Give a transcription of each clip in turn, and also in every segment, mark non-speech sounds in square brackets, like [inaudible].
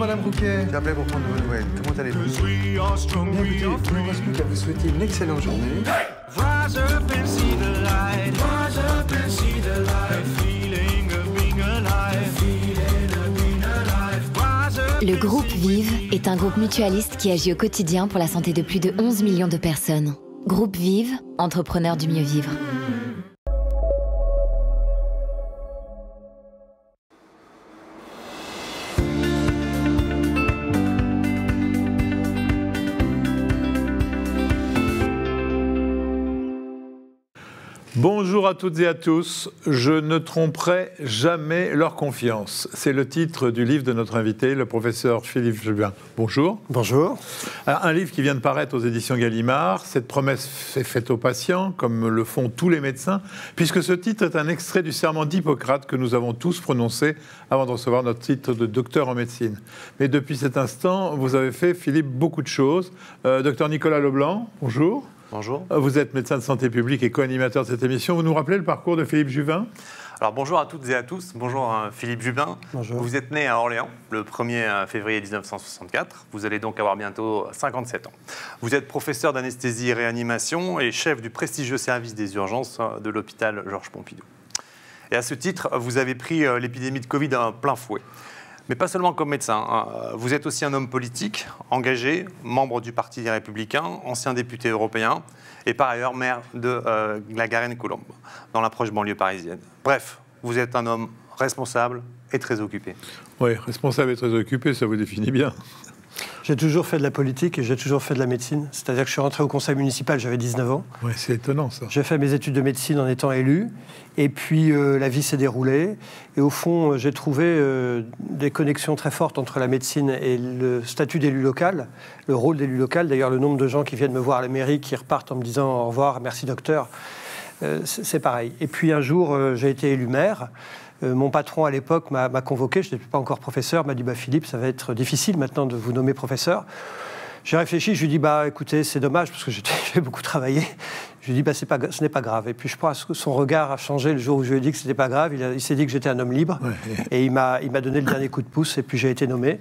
Madame Rouquet. J'ai appelé pour prendre de vos nouvelles. Comment allez-vous Bien, écoutez, il ne reste plus qu'à vous souhaiter une excellente journée? Le groupe Vive est un groupe mutualiste qui agit au quotidien pour la santé de plus de 11 millions de personnes. Groupe Vive, entrepreneur du mieux vivre. Bonjour à toutes et à tous. Je ne tromperai jamais leur confiance. C'est le titre du livre de notre invité, le professeur Philippe Jubin. Bonjour. Bonjour. Un livre qui vient de paraître aux éditions Gallimard. Cette promesse est faite aux patients, comme le font tous les médecins, puisque ce titre est un extrait du serment d'Hippocrate que nous avons tous prononcé avant de recevoir notre titre de docteur en médecine. Mais depuis cet instant, vous avez fait, Philippe, beaucoup de choses. Euh, docteur Nicolas Leblanc, bonjour. Bonjour. Euh, Vous êtes médecin de santé publique et co-animateur de cette émission. Vous nous rappelez le parcours de Philippe Juvin? Alors bonjour à toutes et à tous. Bonjour euh, Philippe Jubin. Bonjour. Vous êtes né à Orléans le 1er février 1964. Vous allez donc avoir bientôt 57 ans. Vous êtes professeur d'anesthésie et réanimation et chef du prestigieux service des urgences euh, de l'hôpital Georges Pompidou. Et à ce titre, vous avez pris euh, l'épidémie de Covid à plein fouet. Mais pas seulement comme médecin. hein. Vous êtes aussi un homme politique, engagé, membre du Parti des Républicains, ancien député européen et par ailleurs maire de euh, la Garenne-Colombe, dans l'approche banlieue parisienne. Bref, vous êtes un homme responsable et très occupé. Oui, responsable et très occupé, ça vous définit bien. J'ai toujours fait de la politique et j'ai toujours fait de la médecine. C'est-à-dire que je suis rentré au conseil municipal, j'avais 19 ans. Oui, c'est étonnant ça. J'ai fait mes études de médecine en étant élu. Et puis euh, la vie s'est déroulée. Et au fond, euh, j'ai trouvé euh, des connexions très fortes entre la médecine et le statut d'élu local, le rôle d'élu local. D'ailleurs, le nombre de gens qui viennent me voir à la mairie, qui repartent en me disant au revoir, merci docteur, euh, c'est pareil. Et puis un jour, j'ai été élu maire. Euh, mon patron à l'époque m'a convoqué, je n'étais pas encore professeur, m'a dit bah, Philippe, ça va être difficile maintenant de vous nommer professeur. J'ai réfléchi, je lui ai dit bah écoutez, c'est dommage parce que [laughs] j'ai beaucoup travaillé. Je lui ai dit bah, pas, ce n'est pas grave. Et puis je pense que son regard a changé le jour où je lui ai dit que c'était pas grave. Il, s'est dit que j'étais un homme libre et il m'a il m'a donné le dernier coup de pouce et puis j'ai été nommé.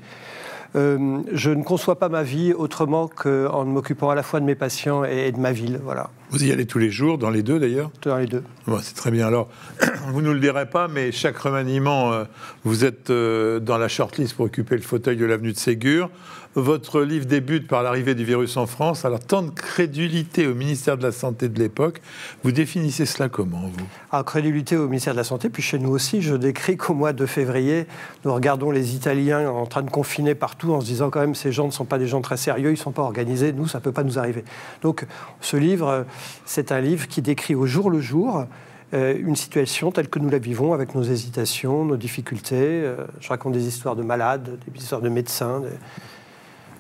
Euh, je ne conçois pas ma vie autrement qu'en m'occupant à la fois de mes patients et, et de ma ville. Voilà, Vous y allez tous les jours, dans les deux d'ailleurs dans les deux. Bon, C'est très bien. Alors, [clears throat] vous ne nous le direz pas, mais chaque remaniement, euh, vous êtes euh, dans la shortlist pour occuper le fauteuil de l'avenue de Ségur. Votre livre débute par l'arrivée du virus en France. Alors, tant de crédulité au ministère de la Santé de l'époque. Vous définissez cela comment, vous? En crédulité au ministère de la Santé, puis chez nous aussi, je décris qu'au mois de février, nous regardons les Italiens en train de confiner partout en se disant quand même ces gens ne sont pas des gens très sérieux, ils ne sont pas organisés, nous, ça ne peut pas nous arriver. Donc ce livre, euh, c'est un livre qui décrit au jour le jour euh, une situation telle que nous la vivons avec nos hésitations, nos difficultés. Euh, je raconte des histoires de malades, des histoires de médecins. des-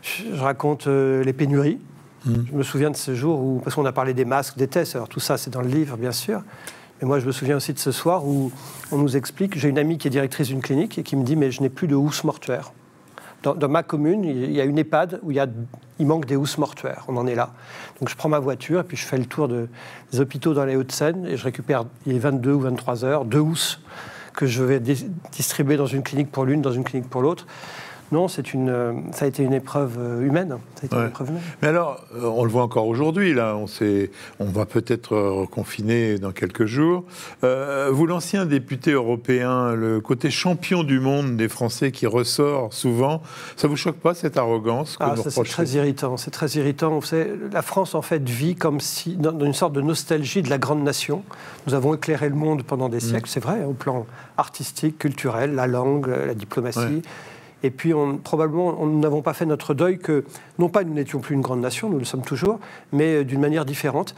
Je raconte euh, les pénuries. Je me souviens de ce jour où, parce qu'on a parlé des masques, des tests, alors tout ça c'est dans le livre bien sûr, mais moi je me souviens aussi de ce soir où on nous explique, j'ai une amie qui est directrice d'une clinique et qui me dit mais je n'ai plus de housse mortuaire. Dans, ma commune, il y a une EHPAD où il, manque des housses mortuaires, on en est là. Donc je prends ma voiture et puis je fais le tour de- des hôpitaux dans les Hauts-de-Seine et je récupère, il est 22 ou 23 heures, deux housses que je vais dis- distribuer dans une clinique pour l'une, dans une clinique pour l'autre. Non, c'est une, euh, ça a été une épreuve euh, humaine. Ça a été Ouais. une épreuve humaine. Mais alors, euh, on le voit encore aujourd'hui, là, on, on va peut-être reconfiner dans quelques jours. Euh, vous, l'ancien député européen, le côté champion du monde des Français qui ressort souvent, ça vous choque pas cette arrogance que Ah, c'est très irritant. C'est très irritant. Vous savez, la France, en fait, vit comme si, dans, une sorte de nostalgie de la grande nation. Nous avons éclairé le monde pendant des siècles, c'est vrai, au plan artistique, culturel, la langue, la diplomatie. Ouais. Et puis, on, probablement, on- nous n'avons pas fait notre deuil que, non pas nous n'étions plus une grande nation, nous le sommes toujours, mais euh, d'une manière différente.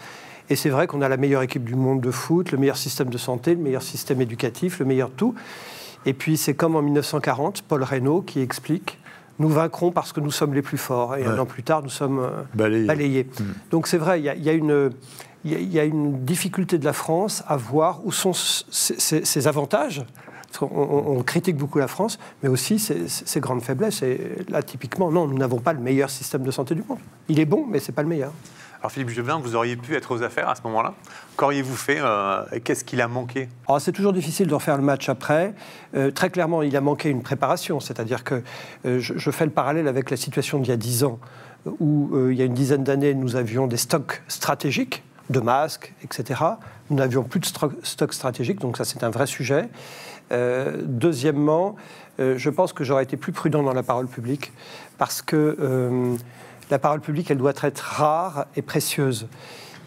Et c'est vrai qu'on a la meilleure équipe du monde de foot, le meilleur système de santé, le meilleur système éducatif, le meilleur tout. Et puis, c'est comme en 1940, Paul Reynaud qui explique nous vaincrons parce que nous sommes les plus forts. Et un an plus tard, nous sommes euh, Balayé. balayés. Donc c'est vrai, il y a, y une. Y a difficulté de la France à voir où sont ses, ses- ses avantages. Parce on, on critique beaucoup la France, mais aussi ses, ses grandes faiblesses. Et là, typiquement, non, nous n'avons pas le meilleur système de santé du monde. Il est bon, mais c'est pas le meilleur. Alors Philippe Juvin, vous auriez pu être aux affaires à ce moment-là? Qu'auriez-vous fait euh, Qu'est-ce qu'il a manqué? Alors, c'est toujours difficile de refaire le match après. Euh, très clairement, il a manqué une préparation. C'est-à-dire que euh, je, je fais le parallèle avec la situation d'il y a 10 ans, où il y a une dizaine d'années, nous avions des stocks stratégiques de masques, etc. Nous n'avions plus de stocks stratégiques, donc ça c'est un vrai sujet. Euh, deuxièmement, euh, je pense que j'aurais été plus prudent dans la parole publique, parce que euh, la parole publique, elle doit être rare et précieuse.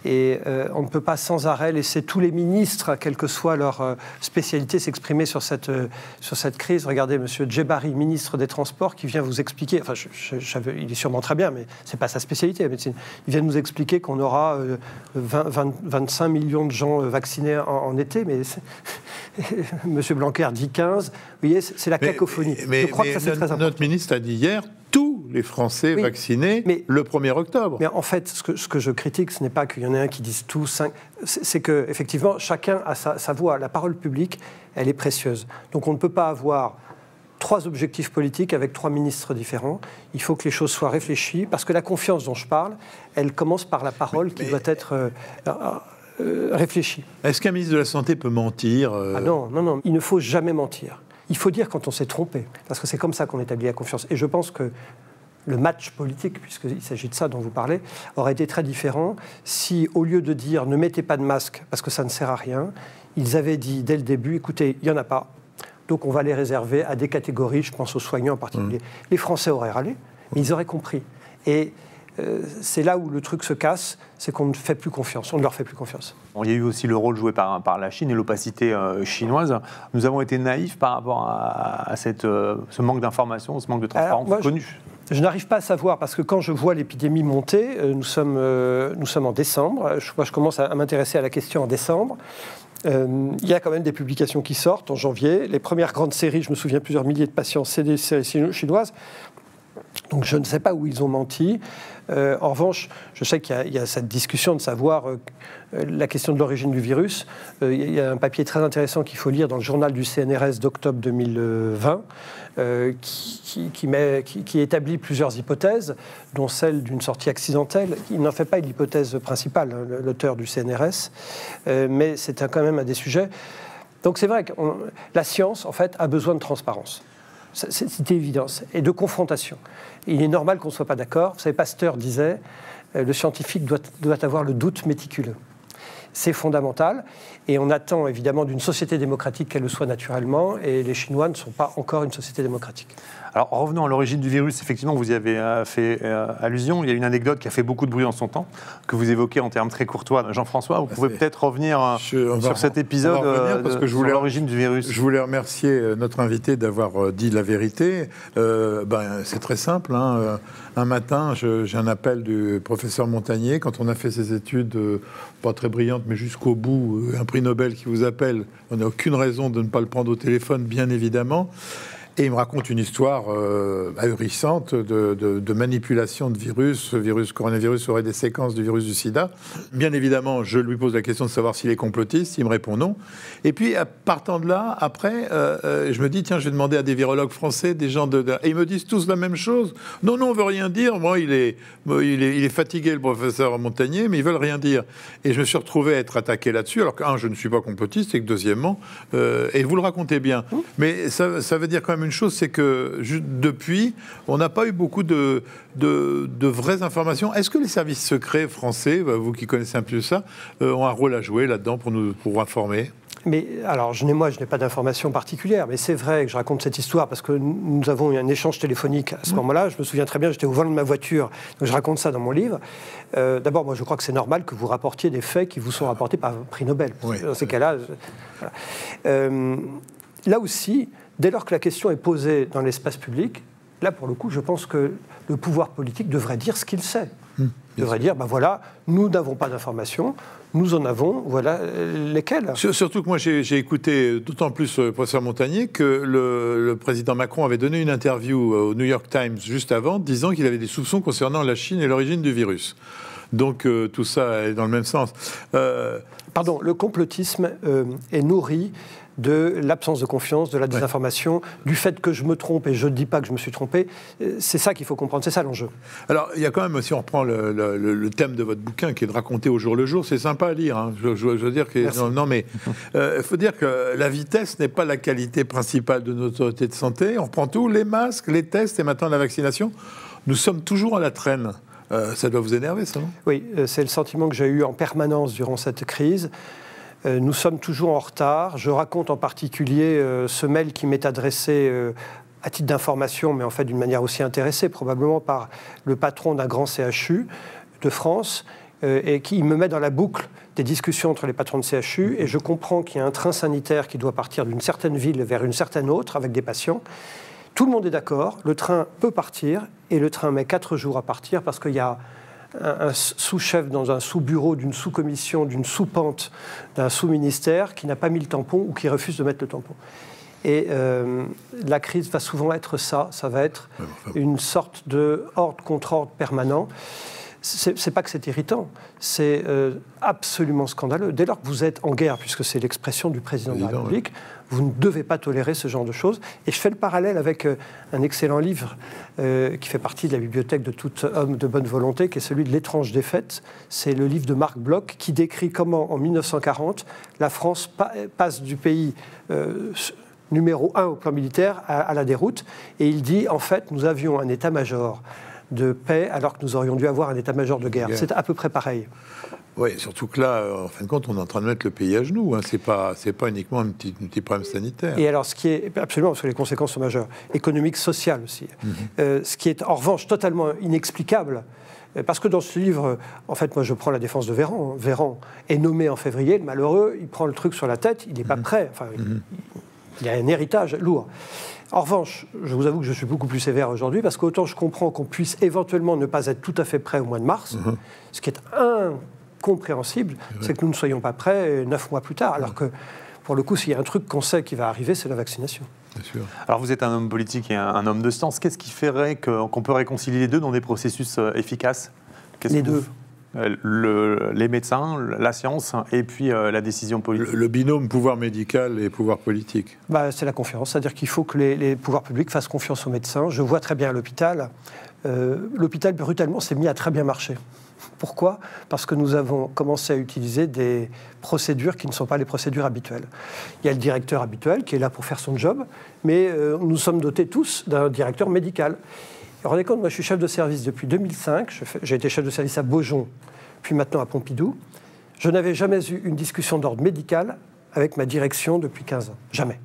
Et euh, on ne peut pas sans arrêt laisser tous les ministres, quelle que soit leur euh, spécialité, s'exprimer sur cette, euh, sur cette crise. Regardez M. Djebari, ministre des Transports, qui vient vous expliquer, enfin, je- je- j'avais- il est sûrement très bien, mais ce n'est pas sa spécialité, la médecine. Il vient nous expliquer qu'on aura euh, 20 20 25 millions de gens vaccinés en, en été, mais [laughs] M. Blanquer dit 15. Vous voyez, c'est la cacophonie. Mais, je crois mais que ça, c'est très important. notre ministre a dit hier tous les Français Oui, vaccinés mais- le 1er octobre. Mais en fait, ce que, ce que je critique, ce n'est pas qu'il y en ait un qui dise tout, cinq. C'est que effectivement, chacun a sa, sa voix. La parole publique, elle est précieuse. Donc on ne peut pas avoir trois objectifs politiques avec trois ministres différents. Il faut que les choses soient réfléchies, parce que la confiance dont je parle, elle commence par la parole qui mais- doit être euh, euh, réfléchie. Est-ce qu'un ministre de la Santé peut mentir euh, Ah non, non, non, il ne faut jamais mentir. Il faut dire quand on s'est trompé, parce que c'est comme ça qu'on établit la confiance. Et je pense que le match politique, puisqu'il s'agit de ça dont vous parlez, aurait été très différent si, au lieu de dire ne mettez pas de masque parce que ça ne sert à rien, ils avaient dit dès le début écoutez, il n'y en a pas, donc on va les réserver à des catégories, je pense aux soignants en particulier. Les Français auraient râlé, mais ils auraient compris. Et euh, c'est là où le truc se casse, c'est qu'on ne fait plus confiance, on ne leur fait plus confiance. Il y a eu aussi le rôle joué par, par la Chine et l'opacité euh, chinoise. Nous avons été naïfs par rapport à, à cette, euh, ce manque d'information, ce manque de transparence moi, connu. Je n'arrive pas à savoir parce que quand je vois l'épidémie monter, nous, sommes, nous sommes en décembre, je, moi, je commence à, à m'intéresser à la question en décembre. Euh, il y a quand même des publications qui sortent en janvier. Les premières grandes séries, je me souviens plusieurs milliers de patients, c'est des séries chino- chinoises. Donc je ne sais pas où ils ont menti. Euh, en revanche, je sais qu'il y a- cette discussion de savoir euh, euh, la question de l'origine du virus. Il y a un papier très intéressant qu'il faut lire dans le journal du CNRS d'octobre 2020 euh, qui, établit plusieurs hypothèses, dont celle d'une sortie accidentelle. Il n'en fait pas une hypothèse principale, hein, l'auteur du CNRS, mais c'est quand même un des sujets. Donc c'est vrai que la science, en fait, a besoin de transparence. C'est évidence. Et de confrontation. Il est normal qu'on ne soit pas d'accord. Vous savez, Pasteur disait, euh, le scientifique doit, doit avoir le doute méticuleux. C'est fondamental. Et on attend évidemment d'une société démocratique qu'elle le soit naturellement. Et les Chinois ne sont pas encore une société démocratique. Alors revenons à l'origine du virus, effectivement, vous y avez euh, fait euh, allusion. Il y a une anecdote qui a fait beaucoup de bruit en son temps, que vous évoquez en termes très courtois. Jean-François, vous pouvez c'est- peut-être revenir euh, Je- sur cet épisode parce que je sur voulais- l'origine du virus. Je voulais remercier notre invité d'avoir dit la vérité. Euh, ben, c'est très simple. hein. Un matin, j'ai un appel du professeur Montagnier. Quand on a fait ses études, pas très brillantes, mais jusqu'au bout, un prix Nobel qui vous appelle, on n'a aucune raison de ne pas le prendre au téléphone, bien évidemment. Et il me raconte une histoire euh, ahurissante de, de- de manipulation de virus. Ce virus, coronavirus aurait des séquences du virus du sida. Bien évidemment, je lui pose la question de savoir s'il est complotiste. Il me répond non. Et puis, partant de là, après, euh, euh, je me dis, tiens, je vais demander à des virologues français, des gens de, de- Et ils me disent tous la même chose. Non, non, on veut rien dire. Moi, il est, il est, il est fatigué, le professeur Montagnier, mais ils veulent rien dire. Et je me suis retrouvé à être attaqué là-dessus, alors que, un, je ne suis pas complotiste, et que, deuxièmement, euh, et vous le racontez bien. Mais ça, ça veut dire quand même une chose, c'est que depuis, on n'a pas eu beaucoup de, de, de vraies informations. Est-ce que les services secrets français, bah, vous qui connaissez un peu ça, euh, ont un rôle à jouer là-dedans pour nous pour informer? Mais alors, je n'ai, moi, je n'ai pas d'informations particuliires, mais c'est vrai que je raconte cette histoire parce que nous avons eu un échange téléphonique à ce moment-là. Je me souviens très bien, j'étais au volant de ma voiture, donc je raconte ça dans mon livre. Euh, d'abord, moi, je crois que c'est normal que vous rapportiez des faits qui vous sont rapportés par un prix Nobel. Oui. Dans ces cas-là, voilà. Euh, là aussi, dès lors que la question est posée dans l'espace public, là, pour le coup, je pense que le pouvoir politique devrait dire ce qu'il sait. Il devrait dire, ben voilà, nous n'avons pas d'informations, nous en avons, voilà euh, lesquelles. Sur- Surtout que moi, j'ai écouté d'autant plus euh, le professeur Montagnier que le, le président Macron avait donné une interview euh, au New York Times juste avant, disant qu'il avait des soupçons concernant la Chine et l'origine du virus. Donc euh, tout ça est dans le même sens. Euh, Pardon, le complotisme euh, est nourri de l'absence de confiance, de la désinformation, du fait que je me trompe et je ne dis pas que je me suis trompé. Euh, C'est ça qu'il faut comprendre, c'est ça l'enjeu. alors, il y a quand même, si on reprend le, le- le- le thème de votre bouquin, qui est de raconter au jour le jour, c'est sympa à lire. hein. Je, je- je veux dire que non, non, mais il faut dire que la vitesse n'est pas la qualité principale de nos autorités de santé. On reprend tout, les masques, les tests et maintenant la vaccination. Nous sommes toujours à la traîne. Euh, ça doit vous énerver, ça, non? Oui, euh, c'est le sentiment que j'ai eu en permanence durant cette crise. Euh, Nous sommes toujours en retard. Je raconte en particulier euh, ce mail qui m'est adressé euh, à titre d'information, mais en fait d'une manière aussi intéressée, probablement par le patron d'un grand CHU de France, et qui me met dans la boucle des discussions entre les patrons de CHU, et je comprends qu'il y a un train sanitaire qui doit partir d'une certaine ville vers une certaine autre avec des patients. Tout le monde est d'accord, le train peut partir, et le train met quatre jours à partir parce qu'il y a un, un sous-chef dans un sous-bureau d'une sous-commission, d'une sous-pente, d'un sous-ministère qui n'a pas mis le tampon ou qui refuse de mettre le tampon. Et euh, la crise va souvent être ça, ça va être une sorte de ordre contre ordre permanent. C'est pas que c'est irritant, c'est euh, absolument scandaleux. Dès lors que vous êtes en guerre, puisque c'est l'expression du président de la République, vous ne devez pas tolérer ce genre de choses. Et je fais le parallèle avec euh, un excellent livre euh, qui fait partie de la bibliothèque de tout homme de bonne volonté, qui est celui de L'étrange défaite. C'est le livre de Marc Bloch qui décrit comment, en 1940, la France pa- passe du pays numéro un au plan militaire à, à la déroute. Et il dit, en fait, nous avions un état-major de paix alors que nous aurions dû avoir un état-major de guerre. C'est à peu près pareil. Oui, surtout que là, euh, en fin de compte, on est en train de mettre le pays à genoux. Hein. C'est pas, c'est pas uniquement un petit, un petit problème sanitaire. Et alors, ce qui est absolument, parce que les conséquences sont majeures, économiques, sociales aussi. Euh, ce qui est en revanche totalement inexplicable, euh, parce que dans ce livre, en fait, moi je prends la défense de Véran. hein. Véran est nommé en février, le malheureux, il prend le truc sur la tête, il n'est pas prêt. Enfin, il, il y a un héritage lourd. En revanche, je vous avoue que je suis beaucoup plus sévère aujourd'hui, parce qu'autant je comprends qu'on puisse éventuellement ne pas être tout à fait prêt au mois de mars, ce qui est incompréhensible, c'est que nous ne soyons pas prêts neuf mois plus tard, alors que, pour le coup, s'il y a un truc qu'on sait qui va arriver, c'est la vaccination. Bien sûr. Alors vous êtes un homme politique et un, un homme de science. Qu'est-ce qui ferait qu'on peut réconcilier les deux dans des processus euh, efficaces? Les vous- deux. Le- les médecins, la science et puis euh, la décision Le, politique. le binôme pouvoir médical et pouvoir politique. Bah, c'est la confiance, c'est-à-dire qu'il faut que les, les pouvoirs publics fassent confiance aux médecins. Je vois très bien à l'hôpital. Euh, l'hôpital, brutalement, s'est mis à très bien marcher. Pourquoi? Parce que nous avons commencé à utiliser des procédures qui ne sont pas les procédures habituelles. Il y a le directeur habituel qui est là pour faire son job, mais euh, nous sommes dotés tous d'un directeur médical. Et rendez compte, moi je suis chef de service depuis 2005, Je fais- j'ai été chef de service à Beaujon, puis maintenant à Pompidou. Je n'avais jamais eu une discussion d'ordre médical avec ma direction depuis 15 ans. Jamais.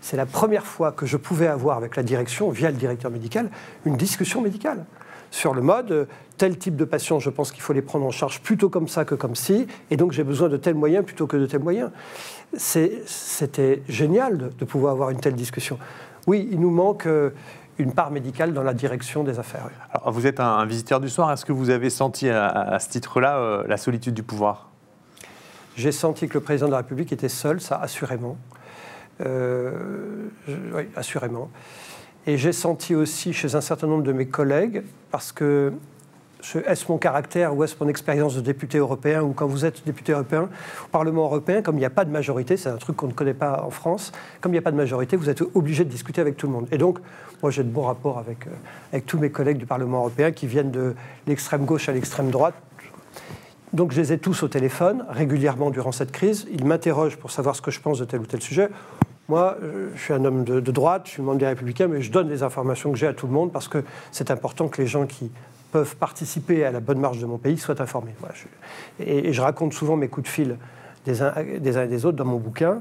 C'est la première fois que je pouvais avoir avec la direction, via le directeur médical, une discussion médicale sur le mode euh, tel type de patient, je pense qu'il faut les prendre en charge plutôt comme ça que comme ci, et donc j'ai besoin de tels moyens plutôt que de tels moyens. C'est- C'était génial de, de pouvoir avoir une telle discussion. Oui, il nous manque euh, une part médicale dans la direction des affaires. Alors, vous êtes un, un visiteur du soir. Est-ce que vous avez senti à, à ce titre-là euh, la solitude du pouvoir? J'ai senti que le président de la République était seul, ça assurément. Euh, oui, assurément. Et j'ai senti aussi chez un certain nombre de mes collègues, parce que est-ce mon caractère ou est-ce mon expérience de député européen, ou quand vous êtes député européen, au Parlement européen, comme il n'y a pas de majorité, c'est un truc qu'on ne connaît pas en France, comme il n'y a pas de majorité, vous êtes obligé de discuter avec tout le monde. Et donc, moi j'ai de bons rapports avec, euh, tous mes collègues du Parlement européen qui viennent de l'extrême gauche à l'extrême droite, donc je les ai tous au téléphone régulièrement durant cette crise. Ils m'interrogent pour savoir ce que je pense de tel ou tel sujet. Moi, euh, je suis un homme de, de droite, je suis membre des Républicains, mais je donne les informations que j'ai à tout le monde parce que c'est important que les gens qui peuvent participer à la bonne marche de mon pays soient informés. Et, je raconte souvent mes coups de fil des uns, et des autres dans mon bouquin.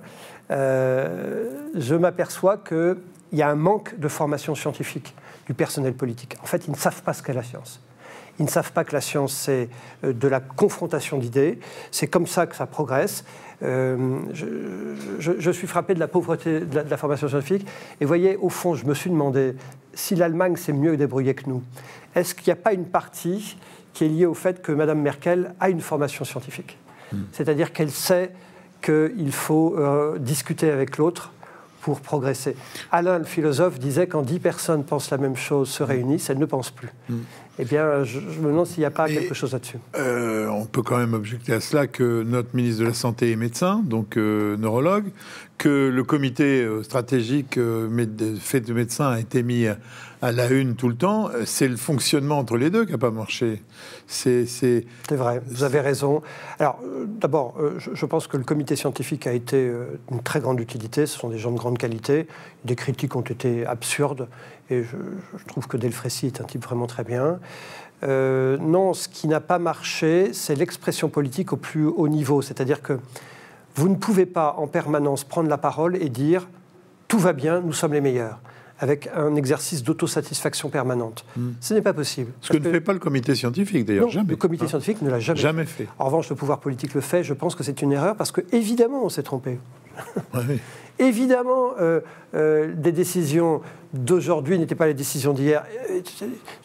Euh, je m'aperçois qu'il y a un manque de formation scientifique du personnel politique. En fait, ils ne savent pas ce qu'est la science. Ils ne savent pas que la science, c'est euh, de la confrontation d'idées. C'est comme ça que ça progresse. Euh, je suis frappé de la pauvreté de la, de la formation scientifique. Et voyez, au fond, je me suis demandé si l'Allemagne s'est mieux débrouillée que nous. Est-ce qu'il n'y a pas une partie qui est liée au fait que Mme Merkel a une formation scientifique? C'est-à-dire qu'elle sait qu'il faut euh, discuter avec l'autre pour progresser. Alain, le philosophe, disait quand dix personnes pensent la même chose, se réunissent, elles ne pensent plus. Eh bien, je, je me demande s'il n'y a pas Et- quelque chose là-dessus. Euh, on peut quand même objecter à cela que notre ministre de la Santé est médecin, donc euh, neurologue, que le comité euh, stratégique fait de médecins a été mis à, la une tout le temps. C'est le fonctionnement entre les deux qui n'a pas marché. C'est, vrai, vous avez raison. Alors, d'abord, je, pense que le comité scientifique a été d'une très grande utilité. Ce sont des gens de grande qualité. Des critiques ont été absurdes. Et je, je trouve que Delfrécy est un type vraiment très bien. Euh, non, ce qui n'a pas marché, c'est l'expression politique au plus haut niveau. C'est-à-dire que vous ne pouvez pas en permanence prendre la parole et dire tout va bien, nous sommes les meilleurs, avec un exercice d'autosatisfaction permanente. Ce n'est pas possible. ce que ne fait pas le comité scientifique d'ailleurs. jamais. le comité Hein. scientifique ne l'a jamais, Jamais fait. En revanche, le pouvoir politique le fait. Je pense que c'est une erreur parce que, évidemment, on s'est trompé. Ouais, oui. [laughs] Évidemment, euh, euh, des décisions d'aujourd'hui n'étaient pas les décisions d'hier. Euh,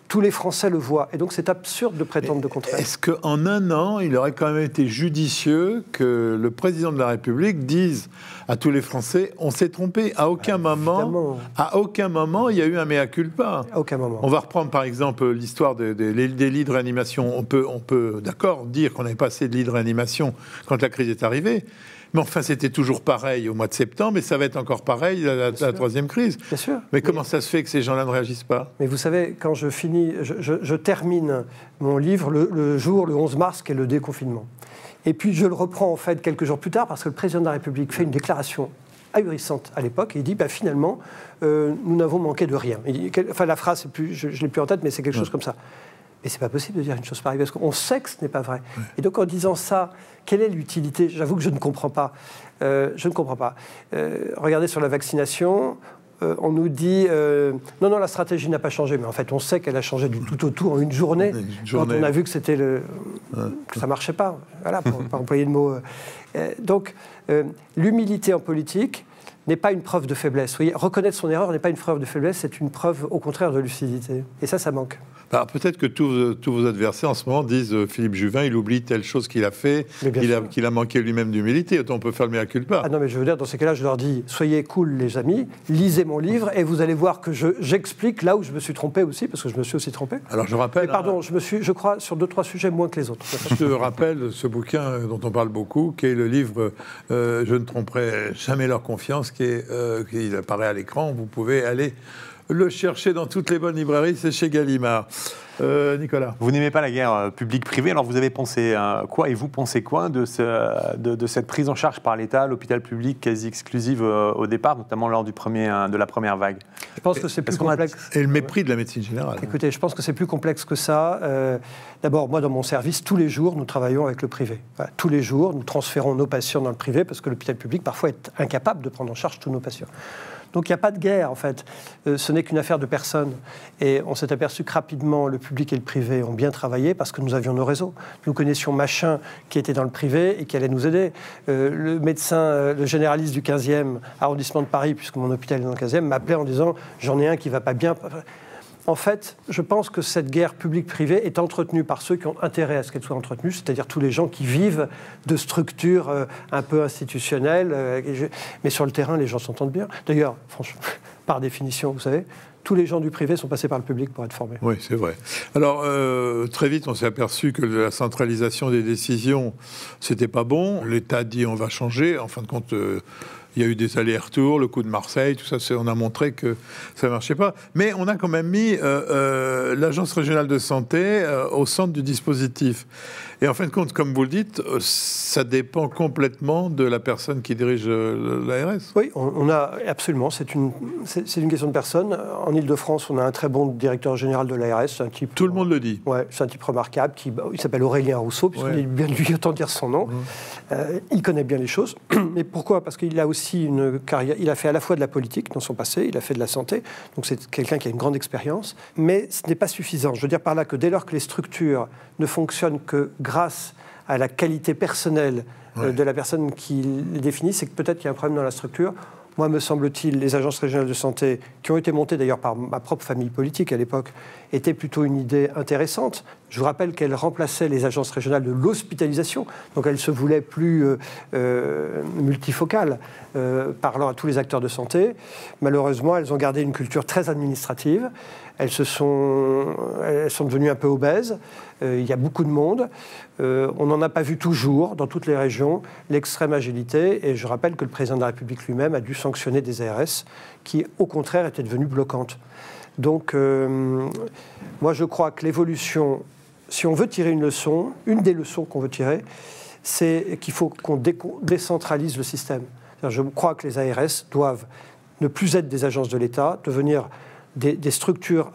Tous les Français le voient. Et donc, c'est absurde de prétendre le contraire. Est-ce qu'en un an, il aurait quand même été judicieux que le président de la République dise à tous les Français on s'est trompé À aucun moment, Bah, évidemment. à aucun moment, il y a eu un mea culpa. À aucun moment. On va reprendre par exemple l'histoire de- de- des- des lits de réanimation. On peut, on peut d'accord, dire qu'on n'avait pas assez de lits de réanimation quand la crise est arrivée. Mais enfin, c'était toujours pareil au mois de septembre, et ça va être encore pareil à la, troisième crise. Bien sûr. Mais comment ça se fait que ces gens-là ne réagissent pas? Mais vous savez, quand je finis, je, je- je termine mon livre le, le jour, le 11 mars, qui est le déconfinement. Et puis je le reprends en fait quelques jours plus tard parce que le président de la République fait une déclaration ahurissante à l'époque et il dit bah, finalement, euh, nous n'avons manqué de rien. Il dit- enfin, la phrase, plus, je ne l'ai plus en tête, mais c'est quelque chose comme ça. Mais c'est pas possible de dire une chose pareille parce qu'on sait que ce n'est pas vrai. Et donc en disant ça, quelle est l'utilité? J'avoue que je ne comprends pas. Euh, je ne comprends pas. Euh, regardez sur la vaccination. euh, on nous dit non, non, la stratégie n'a pas changé, mais en fait, on sait qu'elle a changé du tout au tout en une journée. Une journée. Quand on a vu que c'était le, que ça marchait pas. Voilà, pour pas employer le mot. euh. Euh, donc, l'humilité en politique n'est pas une preuve de faiblesse. Vous voyez, reconnaître son erreur n'est pas une preuve de faiblesse, c'est une preuve au contraire de lucidité. Et ça, ça manque. Alors peut-être que tous, tous vos adversaires en ce moment disent euh, Philippe Juvin, il oublie telle chose qu'il a fait, qu'il a, manqué lui-même d'humilité. Autant on peut faire le mea culpa. Ah non, mais je veux dire, dans ces cas-là, je leur dis soyez cool, les amis, lisez mon livre et vous allez voir que je- j'explique là où je me suis trompé aussi, parce que je me suis aussi trompé. Alors je Mais rappelle, pardon, je me suis, je crois, sur deux, trois sujets moins que les autres. je te rappelle ce bouquin euh, dont on parle beaucoup, qui est le livre euh, Je ne tromperai jamais leur confiance, qui, est, euh, qui apparaît à l'écran. Vous pouvez aller le chercher dans toutes les bonnes librairies, c'est chez Gallimard. Euh, Nicolas Vous n'aimez pas la guerre euh, publique-privée, alors vous avez pensé euh, quoi et vous pensez quoi de, ce- de, de cette prise en charge par l'État, l'hôpital public quasi exclusive euh, au départ, notamment lors du premier, euh, de la première vague? Je pense que c'est plus complexe. Et le mépris de la médecine générale. Écoutez, je pense que c'est plus complexe que ça. Euh, D'abord, moi, dans mon service, tous les jours, nous travaillons avec le privé. Voilà, tous les jours, nous transférons nos patients dans le privé parce que l'hôpital public, parfois, est incapable de prendre en charge tous nos patients. Donc, il n'y a pas de guerre, en fait. Euh, ce n'est qu'une affaire de personnes. Et on s'est aperçu que rapidement, le public et le privé ont bien travaillé parce que nous avions nos réseaux. Nous connaissions Machin qui était dans le privé et qui allait nous aider. Euh, le médecin, euh, le généraliste du 15e arrondissement de Paris, puisque mon hôpital est dans le 15e, m'appelait en disant J'en ai un qui va pas bien. En fait, je pense que cette guerre publique-privée est entretenue par ceux qui ont intérêt à ce qu'elle soit entretenue, c'est-à-dire tous les gens qui vivent de structures euh, un peu institutionnelles. euh, mais sur le terrain, les gens s'entendent bien. D'ailleurs, franchement, [laughs] par définition, vous savez, tous les gens du privé sont passés par le public pour être formés. Oui, c'est vrai. Alors, euh, très vite, on s'est aperçu que la centralisation des décisions, c'était pas bon. L'État dit on va changer. En fin de compte, il y a eu des allers-retours, le coup de Marseille, tout ça, on a montré que ça ne marchait pas. Mais on a quand même mis euh, euh, l'Agence régionale de santé euh, au centre du dispositif. Et en fin de compte, comme vous le dites, ça dépend complètement de la personne qui dirige l'ARS. Oui, on, a absolument. C'est une, c'est une question de personne. En Ile-de-France, on a un très bon directeur général de l'ARS, un type. Tout le monde le dit. Ouais, c'est un type remarquable qui bah, il s'appelle Aurélien Rousseau, puisqu'on Ouais. est bien de lui autant dire son nom. Euh, il connaît bien les choses. [clears throat] Mais pourquoi? Parce qu'il a aussi une carrière. Il a fait à la fois de la politique dans son passé, il a fait de la santé. Donc c'est quelqu'un qui a une grande expérience. Mais ce n'est pas suffisant. Je veux dire par là que dès lors que les structures ne fonctionnent que grâce à la qualité personnelle euh, Ouais. de la personne qui les définit, c'est que peut-être qu'il y a un problème dans la structure. Moi, me semble-t-il, les agences régionales de santé, qui ont été montées d'ailleurs par ma propre famille politique à l'époque, étaient plutôt une idée intéressante. Je vous rappelle qu'elle remplaçait les agences régionales de l'hospitalisation, donc elle se voulait plus euh, euh, multifocale, euh, parlant à tous les acteurs de santé. Malheureusement, elles ont gardé une culture très administrative. Elles, se elles sont devenues un peu obèses. Euh, il y a beaucoup de monde. Euh, on n'en a pas vu toujours dans toutes les régions l'extrême agilité. Et je rappelle que le président de la République lui-même a dû sanctionner des ARS qui, au contraire, étaient devenues bloquantes. Donc, euh, moi, je crois que l'évolution, si on veut tirer une leçon, une des leçons qu'on veut tirer, c'est qu'il faut qu'on dé- décentralise le système. Je crois que les ARS doivent ne plus être des agences de l'État, devenir des, structures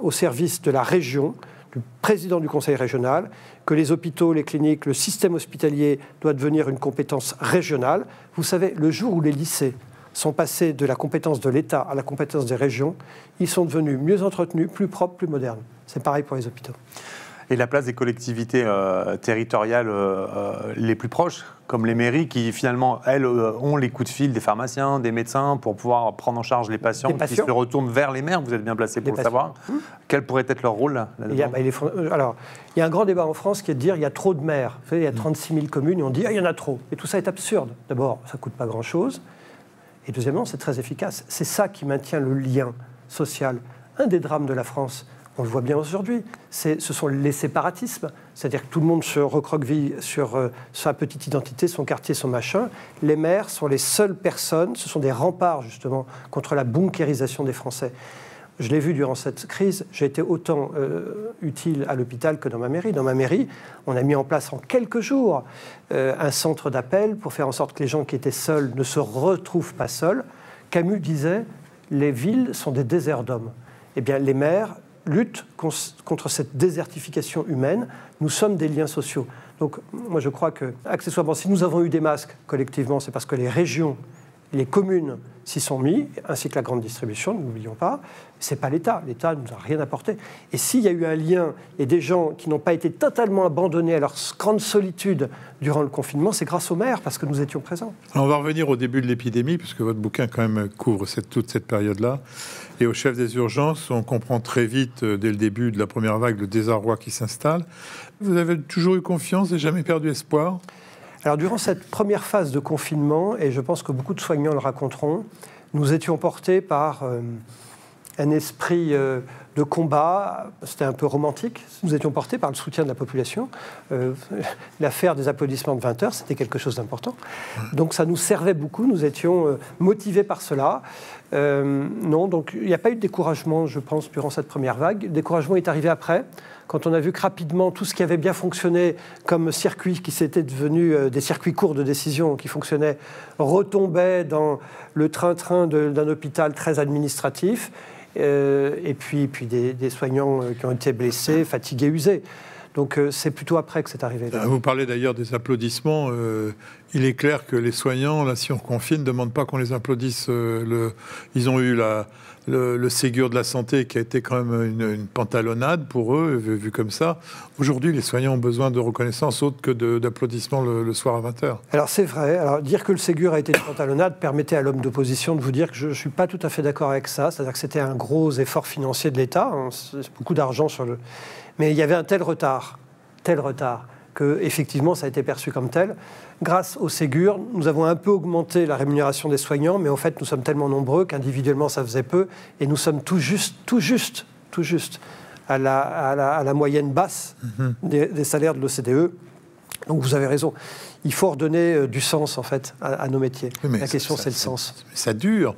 au service de la région, du président du conseil régional, que les hôpitaux, les cliniques, le système hospitalier doit devenir une compétence régionale. Vous savez, le jour où les lycées sont passés de la compétence de l'État à la compétence des régions, ils sont devenus mieux entretenus, plus propres, plus modernes. C'est pareil pour les hôpitaux. Et la place des collectivités euh, territoriales euh, euh, les plus proches, comme les mairies, qui finalement, elles, euh, ont les coups de fil des pharmaciens, des médecins, pour pouvoir prendre en charge les patients, Les patients. qui se retournent vers les maires, vous êtes bien placé pour Les le patients. savoir. Quel pourrait être leur rôle là, Il y, a, là-dedans bah, il est fond- alors, il y a un grand débat en France qui est de dire il y a trop de maires. Vous savez, il y a 36 000 communes et on dit ah, il y en a trop. Et tout ça est absurde. D'abord, ça ne coûte pas grand-chose. Et deuxièmement, c'est très efficace. C'est ça qui maintient le lien social. Un des drames de la France, on le voit bien aujourd'hui, ce sont les séparatismes. C'est-à-dire que tout le monde se recroqueville sur euh, sa petite identité, son quartier, son machin. Les maires sont les seules personnes, ce sont des remparts justement contre la bunkérisation des Français. Je l'ai vu durant cette crise, j'ai été autant euh, utile à l'hôpital que dans ma mairie. Dans ma mairie, on a mis en place en quelques jours euh, un centre d'appel pour faire en sorte que les gens qui étaient seuls ne se retrouvent pas seuls. Camus disait les villes sont des déserts d'hommes. Eh bien, les maires cons- contre cette désertification humaine. Nous sommes des liens sociaux. Donc, moi, je crois que, accessoirement, si nous avons eu des masques collectivement, c'est parce que les régions, les communes s'y sont mis, ainsi que la grande distribution, ne l'oublions pas. C'est pas l'État. L'État ne nous a rien apporté. Et s'il y a eu un lien et des gens qui n'ont pas été totalement abandonnés à leur grande solitude durant le confinement, c'est grâce aux maires, parce que nous étions présents. Alors, on va revenir au début de l'épidémie, puisque votre bouquin quand même couvre toute cette période-là. Et au chef des urgences, on comprend très vite, euh, dès le début de la première vague, le désarroi qui s'installe. Vous avez toujours eu confiance et jamais perdu espoir? Alors, durant cette première phase de confinement, et je pense que beaucoup de soignants le raconteront, nous étions portés par euh, un esprit euh, de combat. C'était un peu romantique. Nous étions portés par le soutien de la population. [laughs] L'affaire des applaudissements de 20 heures, c'était quelque chose d'important. Donc, ça nous servait beaucoup. Nous étions motivés par cela. Euh, non, donc il n'y a pas eu de découragement, je pense, durant cette première vague. Le découragement est arrivé après, quand on a vu que rapidement tout ce qui avait bien fonctionné comme circuit, qui s'était devenu euh, des circuits courts de décision, qui fonctionnaient, retombait dans le train-train d'un hôpital très administratif, euh, et puis, puis des, soignants qui ont été blessés, fatigués, usés. Donc euh, c'est plutôt après que c'est arrivé. Euh, Vous parlez d'ailleurs des applaudissements. euh, il est clair que les soignants, là, si on confine, ne demandent pas qu'on les applaudisse. euh, le- ils ont eu la, le, le Ségur de la santé qui a été quand même une, une pantalonnade pour eux, vu, vu comme ça. Aujourd'hui, les soignants ont besoin de reconnaissance autre que d'applaudissements le, le soir à 20h. Alors c'est vrai. Alors dire que le Ségur a été une pantalonnade permettait à l'homme d'opposition de vous dire que je ne suis pas tout à fait d'accord avec ça. C'est-à-dire que c'était un gros effort financier de l'État, hein. c'est beaucoup d'argent sur le. Mais il y avait un tel retard, tel retard, que effectivement ça a été perçu comme tel. Grâce au Ségur, nous avons un peu augmenté la rémunération des soignants, mais en fait nous sommes tellement nombreux qu'individuellement ça faisait peu, et nous sommes tout juste, tout juste, tout juste à la, à la- à la moyenne basse des, des salaires de l'OCDE. Donc vous avez raison. Il faut redonner euh, du sens en fait à, à nos métiers. Oui, la question c'est le sens. Ça dure.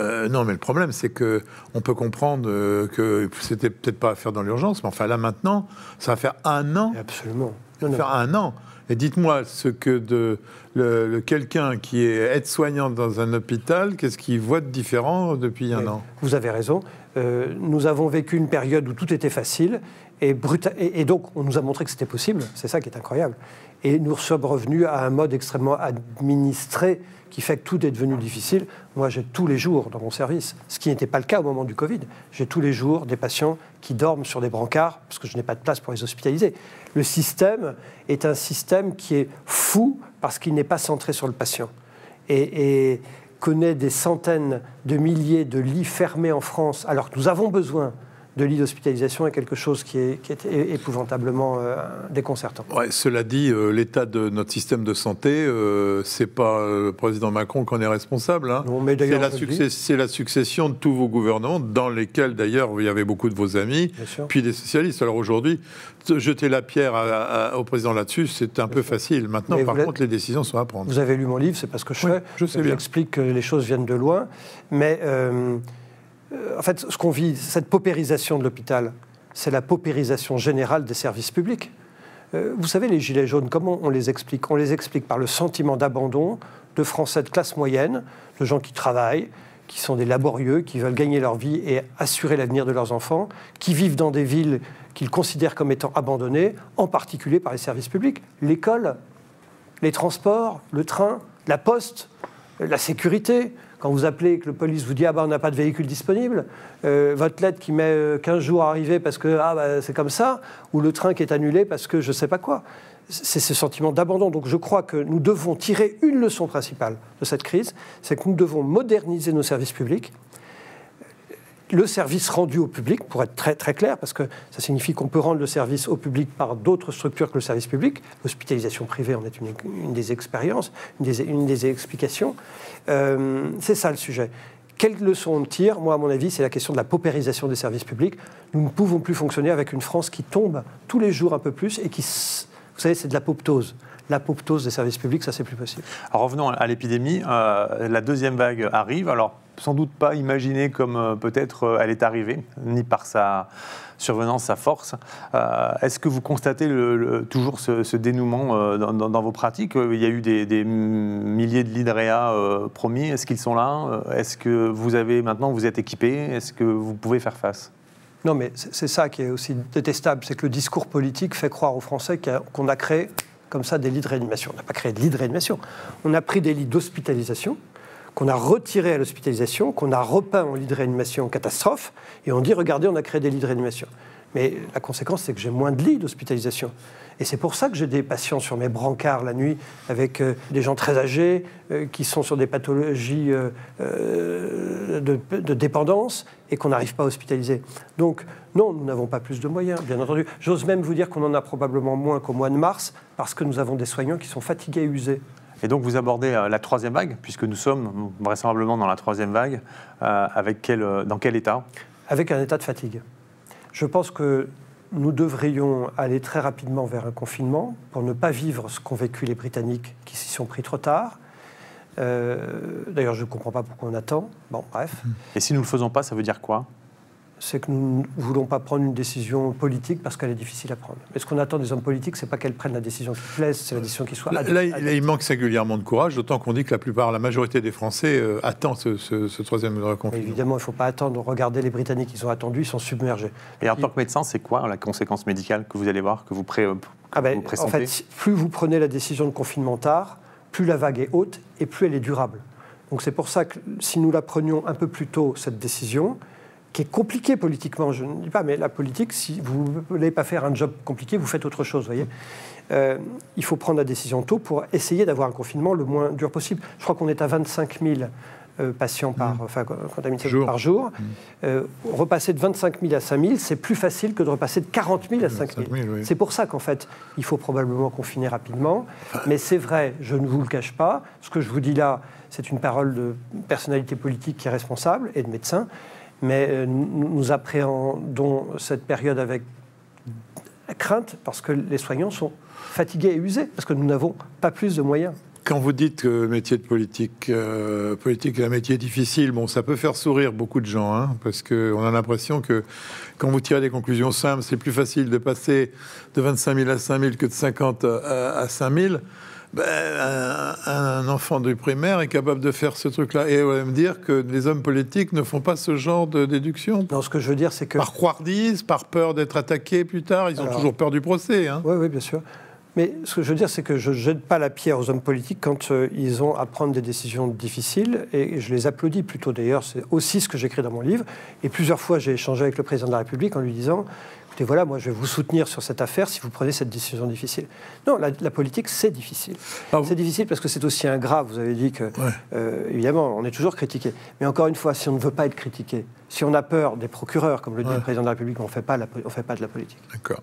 Euh, non, mais le problème, c'est que on peut comprendre euh, que c'était peut-être pas à faire dans l'urgence, mais enfin là maintenant, ça va faire un an Absolument. Ça va non. faire un an. Et dites-moi ce que de le, le- quelqu'un qui est aide-soignant dans un hôpital, qu'est-ce qu'il voit de différent depuis un an? Vous avez raison. Euh, nous avons vécu une période où tout était facile et, donc on nous a montré que c'était possible. C'est ça qui est incroyable. Et nous sommes revenus à un mode extrêmement administré qui fait que tout est devenu difficile. Moi, j'ai tous les jours dans mon service, ce qui n'était pas le cas au moment du Covid, j'ai tous les jours des patients qui dorment sur des brancards parce que je n'ai pas de place pour les hospitaliser. Le système est un système qui est fou parce qu'il n'est pas centré sur le patient. Et connaît des centaines de milliers de lits fermés en France, alors que nous avons besoin de lits d'hospitalisation est quelque chose qui est, qui est é- épouvantablement euh, déconcertant. Ouais, cela dit, euh, l'état de notre système de santé, euh, c'est pas euh, le président Macron qu'on est responsable. hein. C'est la, succession de tous vos gouvernements, dans lesquels d'ailleurs il y avait beaucoup de vos amis, puis des socialistes. Alors aujourd'hui, te- jeter la pierre à- à- au président là-dessus, c'est un peu facile. Maintenant, Mais par contre, les décisions sont à prendre. Vous avez lu mon livre, c'est pas ce que je Oui, fais. je sais bien. J'explique que les choses viennent de loin. Mais en fait, ce qu'on vit, cette paupérisation de l'hôpital, c'est la paupérisation générale des services publics. Euh, vous savez, les gilets jaunes, comment on les explique? On les explique par le sentiment d'abandon de Français de classe moyenne, de gens qui travaillent, qui sont des laborieux, qui veulent gagner leur vie et assurer l'avenir de leurs enfants, qui vivent dans des villes qu'ils considèrent comme étant abandonnées, en particulier par les services publics. L'école, les transports, le train, la poste, euh, la sécurité. Quand vous appelez et que le police vous dit ah bah on n'a pas de véhicule disponible, euh, votre lettre qui met euh, 15 jours à arriver parce que ah bah, c'est comme ça, ou le train qui est annulé parce que je sais pas quoi. C'est ce sentiment d'abandon. Donc je crois que nous devons tirer une leçon principale de cette crise, c'est que nous devons moderniser nos services publics, le service rendu au public, pour être très, très clair, parce que ça signifie qu'on peut rendre le service au public par d'autres structures que le service public. L'hospitalisation privée en est une, des expériences, une des, explications. Euh, c'est ça le sujet. Quelle leçon on tire? Moi, à mon avis, c'est la question de la paupérisation des services publics. Nous ne pouvons plus fonctionner avec une France qui tombe tous les jours un peu plus et qui, vous savez, c'est de l'apoptose. L'apoptose des services publics, ça, c'est plus possible. Alors revenons à l'épidémie. Euh, la deuxième vague arrive. Alors sans doute pas imaginée comme euh, peut-être euh, elle est arrivée, ni par sa survenance, sa force. Est-ce que vous constatez le- le- toujours ce, ce dénouement dans, dans- dans vos pratiques? Il y a eu des, des milliers de lits de réa euh, promis. Est-ce qu'ils sont là? Est-ce que vous avez maintenant, vous êtes équipé? Est-ce que vous pouvez faire face? Non, mais c'est ça qui est aussi détestable, c'est que le discours politique fait croire aux Français qu'on a créé comme ça des lits de réanimation. On n'a pas créé de lits de réanimation. On a pris des lits d'hospitalisation qu'on a retirés à l'hospitalisation, qu'on a repeint en lits de réanimation en catastrophe, et on dit, regardez, on a créé des lits de réanimation. Mais la conséquence, c'est que j'ai moins de lits d'hospitalisation. Et c'est pour ça que j'ai des patients sur mes brancards la nuit, avec euh, des gens très âgés, euh, qui sont sur des pathologies euh, de, de dépendance, et qu'on n'arrive pas à hospitaliser. Donc, non, nous n'avons pas plus de moyens, bien entendu. J'ose même vous dire qu'on en a probablement moins qu'au mois de mars, parce que nous avons des soignants qui sont fatigués et usés. Et donc vous abordez la troisième vague, puisque nous sommes vraisemblablement dans la troisième vague. Avec quel, dans quel état? Avec un état de fatigue. Je pense que nous devrions aller très rapidement vers un confinement pour ne pas vivre ce qu'ont vécu les Britanniques qui s'y sont pris trop tard. Euh, D'ailleurs, je ne comprends pas pourquoi on attend. Bon, bref. Et si nous ne le faisons pas, ça veut dire quoi? C'est que nous ne voulons pas prendre une décision politique parce qu'elle est difficile à prendre. Mais ce qu'on attend des hommes politiques, c'est pas qu'elles prennent la décision qui plaise, c'est la décision qui soit Là, là, il- là, il manque singulièrement de courage, d'autant qu'on dit que la plupart, la majorité des Français euh, attend ce, ce- ce troisième confinement. évidemment, il ne faut pas attendre. Regardez les Britanniques, ils ont attendu, ils sont submergés. Et en tant que médecin, c'est quoi la conséquence médicale que vous allez voir, que vous, pré, que Ah ben, vous en fait, plus vous prenez la décision de confinement tard, plus la vague est haute et plus elle est durable. Donc c'est pour ça que si nous la prenions un peu plus tôt, cette décision, qui est compliquée politiquement, je ne dis pas, mais la politique, si vous ne voulez pas faire un job compliqué, vous faites autre chose, voyez. Euh, il faut prendre la décision tôt pour essayer d'avoir un confinement le moins dur possible. Je crois qu'on est à 25 000 euh, patients par, enfin, contaminés Jour. par jour. Euh, repasser de 25 000 à 5 000, c'est plus facile que de repasser de 40 000 à 5 000. 5 000, oui. C'est pour ça qu'en fait, il faut probablement confiner rapidement. Mais c'est vrai, je ne vous le cache pas, ce que je vous dis là, c'est une parole de personnalité politique qui est responsable et de médecin. Mais euh, nous, appréhendons cette période avec crainte parce que les soignants sont fatigués et usés, parce que nous n'avons pas plus de moyens. Quand vous dites que métier de politique, euh, politique est un métier difficile, bon, ça peut faire sourire beaucoup de gens, hein, parce qu'on a l'impression que quand vous tirez des conclusions simples, c'est plus facile de passer de 25 000 à 5 000 que de 50 à, à 5 000. Ben, un, enfant du primaire est capable de faire ce truc-là. Et on va me dire que les hommes politiques ne font pas ce genre de déduction. Non, ce que je veux dire, c'est que... Par croardise, par peur d'être attaqués plus tard. Ils ont Alors- toujours peur du procès. Hein. Oui, oui, bien sûr. Mais ce que je veux dire, c'est que je ne jette pas la pierre aux hommes politiques quand euh, ils ont à prendre des décisions difficiles, et je les applaudis plutôt. D'ailleurs, c'est aussi ce que j'écris dans mon livre. Et plusieurs fois, j'ai échangé avec le président de la République en lui disant, écoutez, voilà, moi je vais vous soutenir sur cette affaire si vous prenez cette décision difficile. Non, la, la politique, c'est difficile. Ah, vous- C'est difficile parce que c'est aussi ingrat. Vous avez dit que, euh, évidemment, on est toujours critiqué. Mais encore une fois, si on ne veut pas être critiqué, si on a peur des procureurs, comme le dit le président de la République, on ne fait pas de la politique. D'accord.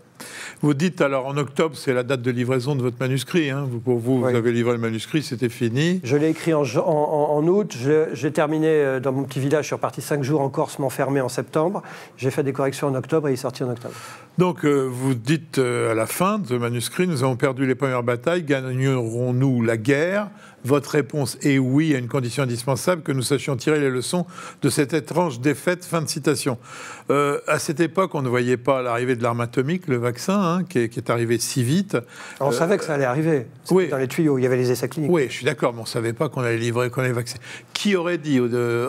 Vous dites alors en octobre, c'est la date de livraison de votre manuscrit. hein. Vous, pour vous, Oui. vous avez livré le manuscrit, c'était fini. Je l'ai écrit en, en- août. J'ai terminé euh, dans mon petit village. Je suis reparti cinq jours en Corse, m'enfermer en septembre. J'ai fait des corrections en octobre et il est sorti en octobre. Donc euh, vous dites euh, à la fin de ce manuscrit, nous avons perdu les premières batailles, gagnerons-nous la guerre? Votre réponse est oui, à une condition indispensable que nous sachions tirer les leçons de cette étrange défaite. Fin de citation. Euh, à cette époque, on ne voyait pas l'arrivée de l'arme atomique, le vaccin, hein, qui, est, qui est arrivé si vite. On savait que ça allait arriver. Oui. Dans les tuyaux, il y avait les essais cliniques. Oui, je suis d'accord, mais on ne savait pas qu'on allait livrer, qu'on allait vacciner. Qui aurait dit,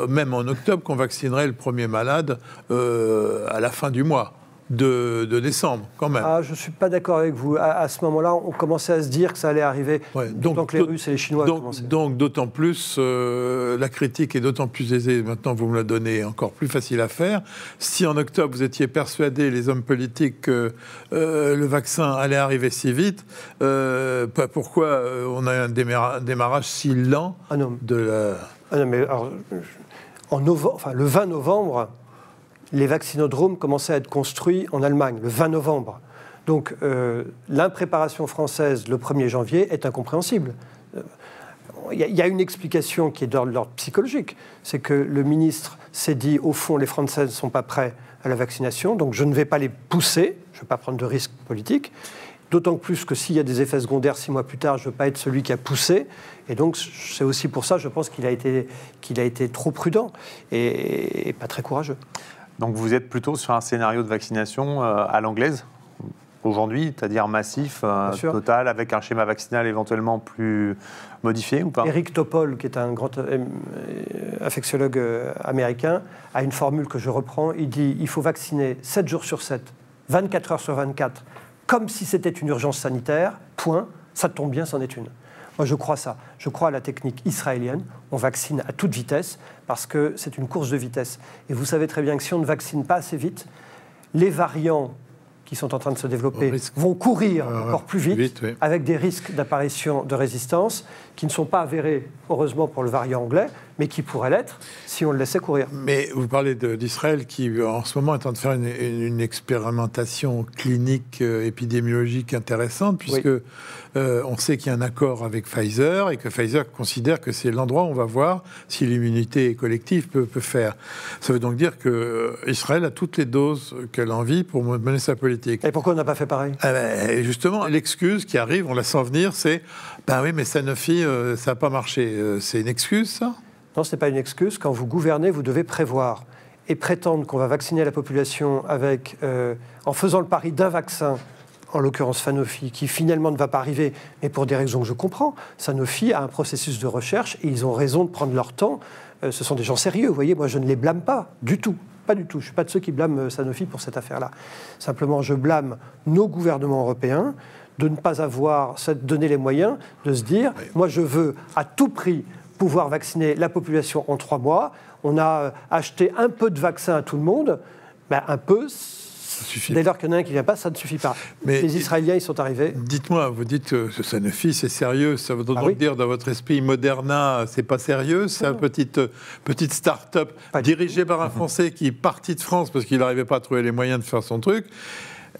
même en octobre, qu'on vaccinerait le premier malade à la fin du mois? De, de décembre, quand même Ah, je ne suis pas d'accord avec vous. À, à ce moment-là, on commençait à se dire que ça allait arriver. Ouais, donc, que les Russes et les Chinois donc, donc d'autant plus, euh, la critique est d'autant plus aisée, maintenant vous me la donnez, encore plus facile à faire. Si en octobre vous étiez persuadés, les hommes politiques, que euh, le vaccin allait arriver si vite, euh, pas- pourquoi on a un démarra- démarrage si lent Ah non, de la... Ah non, mais alors, en novembre, enfin, le 20 novembre, les vaccinodromes commençaient à être construits en Allemagne, le 20 novembre. Donc euh, l'impréparation française le 1er janvier est incompréhensible. Euh, Il y, a- il y a une explication qui est de l'ordre psychologique. C'est que le ministre s'est dit, au fond, les Français ne sont pas prêts à la vaccination, donc je ne vais pas les pousser, je ne vais pas prendre de risques politiques. D'autant plus que s'il y a des effets secondaires six mois plus tard, je ne veux pas être celui qui a poussé. Et donc, c'est aussi pour ça, je pense qu'il a été, trop prudent et pas très courageux. Donc vous êtes plutôt sur un scénario de vaccination euh, à l'anglaise aujourd'hui, c'est-à-dire massif, euh, total, avec un schéma vaccinal éventuellement plus modifié ou pas? Eric Topol, qui est un grand euh, infectiologue américain, a une formule que je reprends. Il dit il faut vacciner 7 jours sur 7, 24 heures sur 24, comme si c'était une urgence sanitaire, point. Ça tombe bien, c'en est une. Moi, je crois ça. Je crois à la technique israélienne. On vaccine à toute vitesse parce que c'est une course de vitesse. Et vous savez très bien que si on ne vaccine pas assez vite, les variants qui sont en train de se développer vont courir Euh, encore plus vite, vite, oui. avec des risques d'apparition de résistance qui ne sont pas avérés, heureusement pour le variant anglais, mais qui pourraient l'être si on le laissait courir. Mais vous parlez d'Israël qui, en ce moment, est en train de faire une, une- une expérimentation clinique euh, épidémiologique intéressante, puisque euh, on sait qu'il y a un accord avec Pfizer et que Pfizer considère que c'est l'endroit où on va voir si l'immunité collective peut, peut faire. Ça veut donc dire que euh, Israël a toutes les doses qu'elle a envie pour mener sa politique. Et pourquoi on n'a pas fait pareil? Ah ben, justement, l'excuse qui arrive, on la sent venir, c'est ben oui, mais Sanofi, euh, ça n'a pas marché. C'est une excuse, ça? Non, ce n'est pas une excuse. Quand vous gouvernez, vous devez prévoir. Et prétendre qu'on va vacciner la population avec, euh, en faisant le pari d'un vaccin, en l'occurrence Sanofi, qui finalement ne va pas arriver, mais pour des raisons que je comprends. Sanofi a un processus de recherche et ils ont raison de prendre leur temps. Euh, ce sont des gens sérieux, vous voyez, moi je ne les blâme pas du tout. Pas du tout. Je ne suis pas de ceux qui blâment euh, Sanofi pour cette affaire-là. Simplement, je blâme nos gouvernements européens de ne pas avoir donné les moyens de se dire moi je veux à tout prix pouvoir vacciner la population en trois mois. On a euh, acheté un peu de vaccin à tout le monde. Ben, un peu, suffit. dès lors qu'il y en a un qui ne vient pas, ça ne suffit pas. Mais- les Israéliens, ils sont arrivés. Dites-moi, vous dites que ce Sanofi, c'est sérieux. Ça veut donc Ah oui. dire, dans votre esprit, Moderna, c'est pas sérieux C'est une petite, euh, petite start-up dirigée par un Français qui est parti de France parce qu'il n'arrivait pas à trouver les moyens de faire son truc.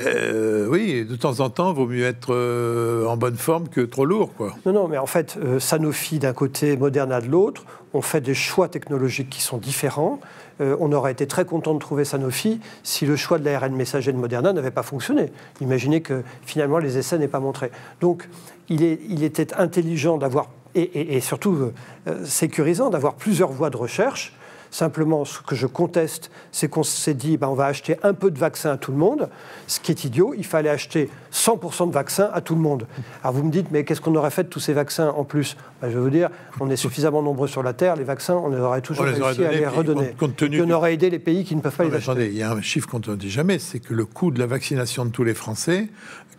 Euh, oui, de temps en temps, vaut mieux être euh, en bonne forme que trop lourd, quoi. Non, non, mais en fait, euh, Sanofi d'un côté, Moderna de l'autre, ont fait des choix technologiques qui sont différents. Euh, on aurait été très content de trouver Sanofi si le choix de l'ARN messager de Moderna n'avait pas fonctionné. Imaginez que finalement les essais n'aient pas montré. Donc, il, est, était intelligent d'avoir, et, surtout euh, sécurisant, d'avoir plusieurs voies de recherche. Simplement, ce que je conteste, c'est qu'on s'est dit, ben, on va acheter un peu de vaccin à tout le monde, ce qui est idiot. Il fallait acheter 100% de vaccins à tout le monde. Alors vous me dites, mais qu'est-ce qu'on aurait fait de tous ces vaccins en plus? Ben, Je vais vous dire, on est suffisamment nombreux sur la Terre, les vaccins, on les aurait toujours On les aurait réussi à les redonner. compte- compte tenu Et on du- aurait aidé les pays qui ne peuvent pas Non, les acheter. attendez, il y a un chiffre qu'on ne dit jamais, c'est que le coût de la vaccination de tous les Français,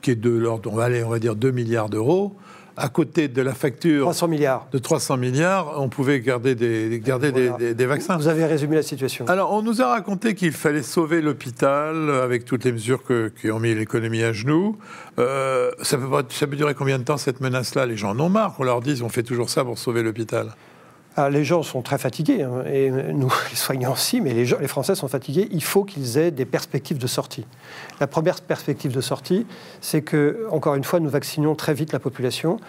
qui est de l'ordre, on va aller, on va dire 2 milliards d'euros, à côté de la facture 300 milliards. de 300 milliards, on pouvait garder des, garder des- Voilà. des- des vaccins. Vous avez résumé la situation. Alors, on nous a raconté qu'il fallait sauver l'hôpital avec toutes les mesures que- qui ont mis l'économie à genoux. Euh, ça, peut, ça peut durer combien de temps cette menace-là? Les gens en ont marre qu'on leur dise on fait toujours ça pour sauver l'hôpital. Ah, les gens sont très fatigués, hein, et nous, [laughs] les soignants aussi, mais les, Français sont fatigués. Il faut qu'ils aient des perspectives de sortie. La première perspective de sortie, c'est que, encore une fois, nous vaccinons très vite la population.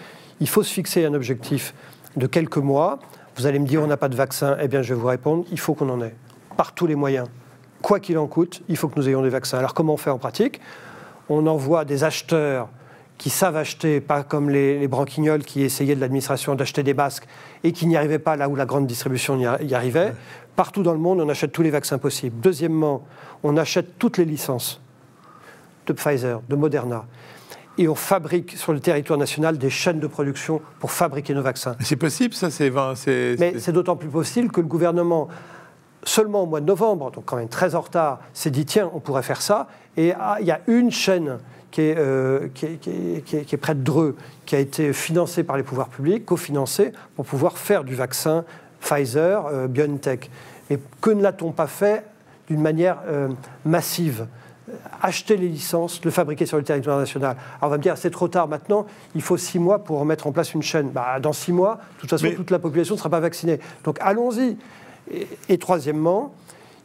Il faut se fixer un objectif de quelques mois. Vous allez me dire, on n'a pas de vaccin. Eh bien, je vais vous répondre, il faut qu'on en ait. Par tous les moyens. Quoi qu'il en coûte, il faut que nous ayons des vaccins. Alors, comment on fait en pratique? On envoie des acheteurs qui savent acheter, pas comme les, les branquignols qui essayaient de l'administration d'acheter des masques et qui n'y arrivaient pas là où la grande distribution y, a- y arrivait. Partout dans le monde, on achète tous les vaccins possibles. Deuxièmement, on achète toutes les licences de Pfizer, de Moderna. Et on fabrique sur le territoire national des chaînes de production pour fabriquer nos vaccins. C'est possible, ça C'est Mais c'est- c'est d'autant plus possible que le gouvernement, seulement au mois de novembre, donc quand même très en retard, s'est dit tiens, on pourrait faire ça. Et ah, il y a une chaîne qui est, euh, qui, est, qui est- qui est- qui est près de Dreux, qui a été financée par les pouvoirs publics, cofinancée, pour pouvoir faire du vaccin Pfizer, euh, BioNTech. Mais que ne l'a-t-on pas fait d'une manière euh, massive? Acheter les licences, le fabriquer sur le territoire national. Alors on va me dire, c'est trop tard maintenant, il faut six mois pour mettre en place une chaîne. Bah, dans six mois, de toute façon, Mais- toute la population ne sera pas vaccinée. Donc allons-y. Et, et troisièmement,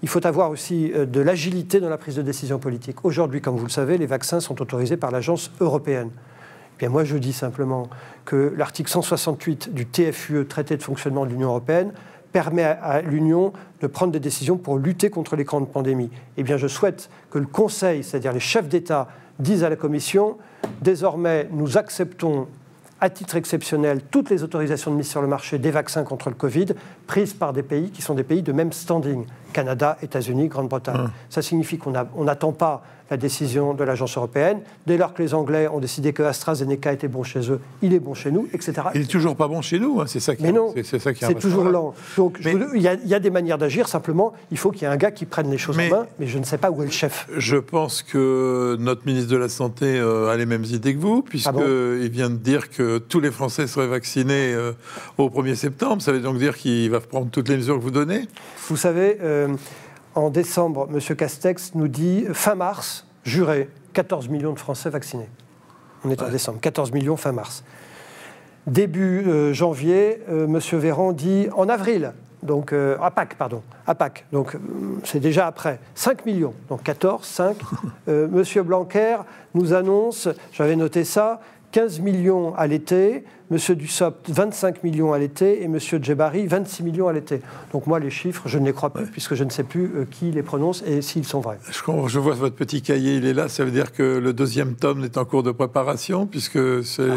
il faut avoir aussi euh, de l'agilité dans la prise de décision politique. Aujourd'hui, comme vous le savez, les vaccins sont autorisés par l'agence européenne. Eh Bien, moi, je dis simplement que l'article 168 du TFUE, traité de fonctionnement de l'Union européenne, permet à, l'Union de prendre des décisions pour lutter contre les grandes pandémies. Eh bien, je souhaite que le Conseil, c'est-à-dire les chefs d'État, disent à la Commission désormais, nous acceptons à titre exceptionnel toutes les autorisations de mise sur le marché des vaccins contre le Covid prises par des pays qui sont des pays de même standing Canada, États-Unis, Grande-Bretagne. Ça signifie qu'on n'attend pas la décision de l'agence européenne. Dès lors que les Anglais ont décidé que AstraZeneca était bon chez eux, il est bon chez nous, etc. Il est toujours pas bon chez nous, hein, c'est ça qui Mais non, c'est- ça qui c'est toujours lent. Donc, il y, a- il y a des manières d'agir, simplement, il faut qu'il y ait un gars qui prenne les choses Mais- en main, mais je ne sais pas où est le chef. Je pense que notre ministre de la Santé euh, a les mêmes idées que vous, puisqu'il Ah bon? vient de dire que tous les Français seraient vaccinés euh, au 1er septembre. Ça veut donc dire qu'il va prendre toutes les mesures que vous donnez? Vous savez, euh, en décembre, M. Castex nous dit fin mars, juré, 14 millions de Français vaccinés. On est en décembre, 14 millions fin mars. Début euh, janvier, euh, M. Véran dit en avril, donc euh, à Pâques, pardon, à Pâques, donc c'est déjà après, 5 millions, donc 14, 5. [laughs] Euh, M. Blanquer nous annonce, j'avais noté ça, 15 millions à l'été, M. Dussopt 25 millions à l'été et M. Djebari 26 millions à l'été. Donc moi, les chiffres, je ne les crois plus, puisque je ne sais plus euh, qui les prononce et s'ils sont vrais. je, je vois votre petit cahier, il est là. Ça veut dire que le deuxième tome est en cours de préparation, puisque c'est.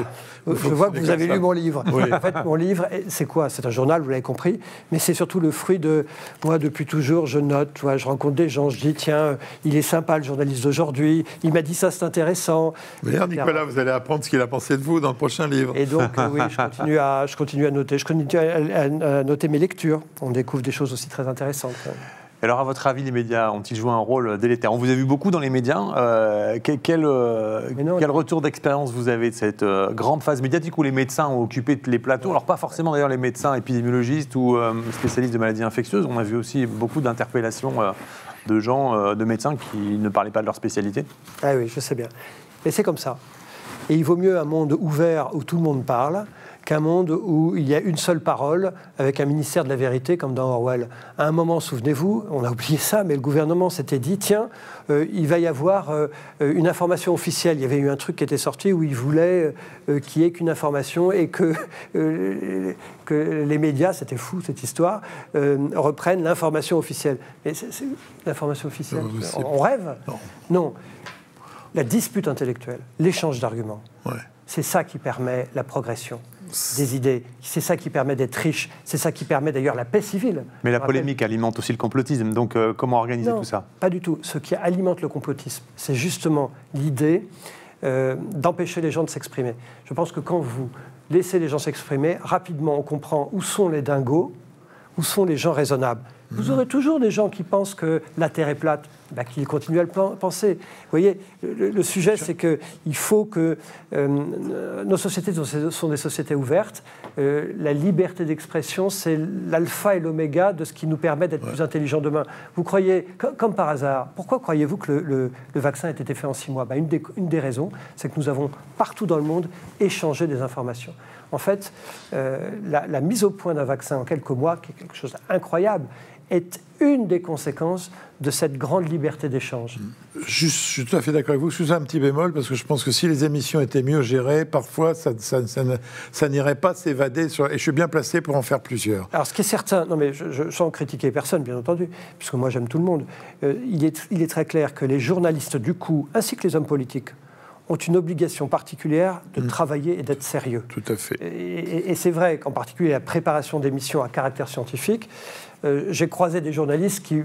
Je faut vois que vous ça- avez lu mon livre. Oui. En fait, mon livre, c'est quoi? C'est un journal, vous l'avez compris, mais c'est surtout le fruit de moi depuis toujours. Je note, vois, je rencontre des gens, je dis tiens, il est sympa le journaliste d'aujourd'hui. Il m'a dit ça, c'est intéressant. D'ailleurs, Nicolas, vous allez apprendre ce qu'il a pensé de vous dans le prochain livre. Et donc, oui, je continue, à, je continue à noter. Je continue à, à- à noter mes lectures. On découvre des choses aussi très intéressantes. Alors, à votre avis, les médias ont-ils joué un rôle délétère On vous a vu beaucoup dans les médias. euh, quel, quel, euh, Mais non, quel retour d'expérience vous avez de cette euh, grande phase médiatique où les médecins ont occupé les plateaux? Alors, pas forcément d'ailleurs les médecins épidémiologistes ou euh, spécialistes de maladies infectieuses. On a vu aussi beaucoup d'interpellations de gens, de médecins qui ne parlaient pas de leur spécialité. Ah oui, je sais bien. Mais c'est comme ça. Et il vaut mieux un monde ouvert où tout le monde parle qu'un monde où il y a une seule parole avec un ministère de la vérité comme dans Orwell. À un moment, souvenez-vous, on a oublié ça, mais le gouvernement s'était dit, tiens, euh, il va y avoir euh, une information officielle. Il y avait eu un truc qui était sorti où il voulait euh, qu'il n'y ait qu'une information et que, que les médias, c'était fou cette histoire, reprennent l'information officielle. Mais l'information officielle, on, on rêve? Non. non. La dispute intellectuelle, l'échange d'arguments, Ouais. c'est ça qui permet la progression des idées. C'est ça qui permet d'être riche. C'est ça qui permet d'ailleurs la paix civile. Mais la polémique alimente aussi le complotisme. Donc, euh, comment organiser non, tout ça? Pas du tout. Ce qui alimente le complotisme, c'est justement l'idée euh, d'empêcher les gens de s'exprimer. Je pense que quand vous laissez les gens s'exprimer, rapidement on comprend où sont les dingos, où sont les gens raisonnables. Vous aurez toujours des gens qui pensent que la Terre est plate, bah, qu'ils continuent à le pen- penser. Vous voyez, le, le sujet, c'est qu'il faut que euh, nos sociétés sont, des sociétés ouvertes. Euh, la liberté d'expression, c'est l'alpha et l'oméga de ce qui nous permet d'être plus intelligents demain. Vous croyez, co- comme par hasard, pourquoi croyez-vous que le, le- le vaccin a été fait en six mois? Bah, une, des, une des raisons, c'est que nous avons partout dans le monde échangé des informations. En fait, euh, la, la mise au point d'un vaccin en quelques mois, qui est quelque chose d'incroyable, est une des conséquences de cette grande liberté d'échange. Je suis tout à fait d'accord avec vous. Je suis un petit bémol parce que je pense que si les émissions étaient mieux gérées, parfois ça, ça- ça ne- ça n'irait pas s'évader. sur- Et je suis bien placé pour en faire plusieurs. Alors, ce qui est certain, non mais je, je- sans critiquer personne, bien entendu, puisque moi j'aime tout le monde, euh, il, est, il est très clair que les journalistes du coup, ainsi que les hommes politiques, ont une obligation particulière de travailler et d'être sérieux. Tout à fait. Et, et- et c'est vrai qu'en particulier la préparation d'émissions à caractère scientifique, euh, j'ai croisé des journalistes qui,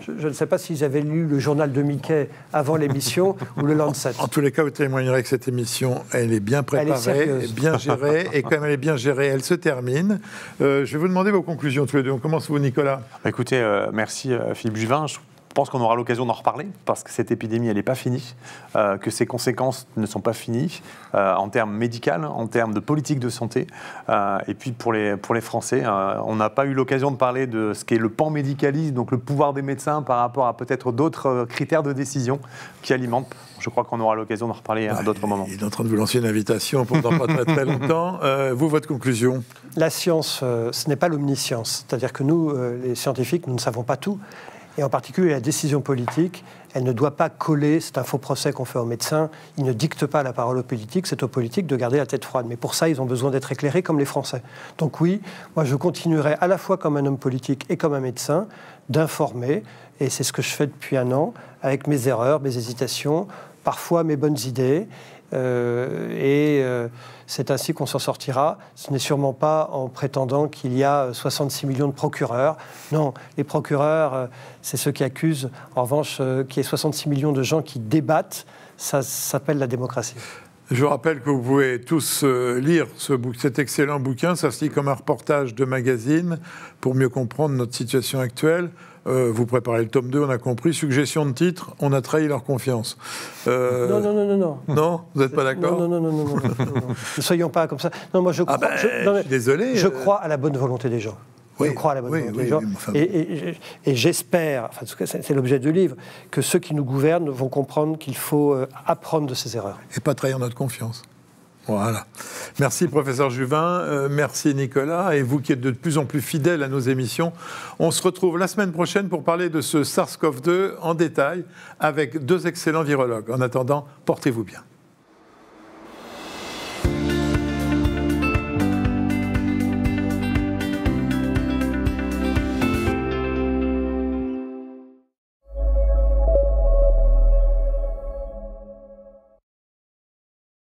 je, je ne sais pas s'ils avaient lu le journal de Mickey avant l'émission ou le Lancet. En tous les cas, vous témoignerez que cette émission, elle est bien Elle est préparée, bien gérée, et comme elle est bien gérée, elle se termine. Euh, je vais vous demander vos conclusions tous les deux. On commence vous, Nicolas. Écoutez, euh, merci Philippe Juvin. Je pense qu'on aura l'occasion d'en reparler parce que cette épidémie, elle n'est pas finie, euh, que ses conséquences ne sont pas finies euh, en termes médicaux, en termes de politique de santé. Euh, et puis pour les, pour les Français, euh, on n'a pas eu l'occasion de parler de ce qu'est le pan médicalisme, donc le pouvoir des médecins par rapport à peut-être d'autres critères de décision qui alimentent. Je crois qu'on aura l'occasion d'en reparler à d'autres moments. Il est en train de vous lancer une invitation pour dans pas très très [laughs] longtemps. Euh, vous, votre conclusion? La science, euh, ce n'est pas l'omniscience. C'est-à-dire que nous, euh, les scientifiques, nous ne savons pas tout. Et en particulier, la décision politique, elle ne doit pas coller, c'est un faux procès qu'on fait aux médecins, ils ne dictent pas la parole aux politiques, c'est aux politiques de garder la tête froide. Mais pour ça, ils ont besoin d'être éclairés comme les Français. Donc oui, moi je continuerai à la fois comme un homme politique et comme un médecin d'informer, et c'est ce que je fais depuis un an, avec mes erreurs, mes hésitations, parfois mes bonnes idées. Euh, et euh, c'est ainsi qu'on s'en sortira. Ce n'est sûrement pas en prétendant qu'il y a 66 millions de procureurs. Non, les procureurs, euh, c'est ceux qui accusent. En revanche, euh, qu'il y ait 66 millions de gens qui débattent, ça s'appelle la démocratie. Je rappelle que vous pouvez tous euh, lire cet excellent bouquin. Ça se lit comme un reportage de magazine pour mieux comprendre notre situation actuelle. Euh, vous préparez le tome 2, on a compris. Suggestion de titre, on a trahi leur confiance. Euh, Non, non, non, non, non. non Vous n'êtes pas d'accord Non, non, non, non, non. [laughs] Ne soyons pas comme ça. Non, moi je crois, Ah ben, je, non, mais je suis désolé, je euh. crois à la bonne volonté des gens. Oui, je crois à la bonne oui, volonté oui, des gens. enfin- et et- et j'espère, enfin, en tout cas, c'est l'objet du livre, que ceux qui nous gouvernent vont comprendre qu'il faut euh, apprendre de ces erreurs. et pas trahir notre confiance. Voilà. Merci, professeur Juvin. Euh, merci, Nicolas. Et vous qui êtes de plus en plus fidèles à nos émissions, on se retrouve la semaine prochaine pour parler de ce SARS-CoV-2 en détail avec deux excellents virologues. En attendant, portez-vous bien.